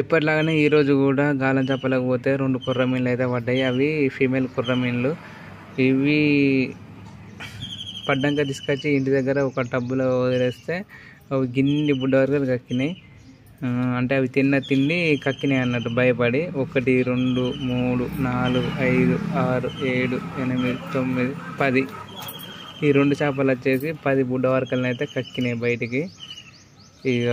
ఎప్పటిలాగానే ఈరోజు కూడా గాలం చేపలకు పోతే రెండు కుర్రమీన్లు అయితే పడ్డాయి. అవి ఫీమేల్ కుర్రమీన్లు ఇవి పడ్డాక తీసుకొచ్చి ఇంటి దగ్గర ఒక టబ్బులో వదిలేస్తే అవి గిన్ని బుడ్డ వరకు కక్కినాయి. అంటే అవి తిన్న తిండి కక్కినాయి అన్నట్టు భయపడి ఒకటి రెండు మూడు నాలుగు ఐదు ఆరు ఏడు ఎనిమిది తొమ్మిది పది. ఈ రెండు చేపలు వచ్చేసి పది బుడ్డ వరకలను అయితే కక్కినాయి బయటికి. ఇక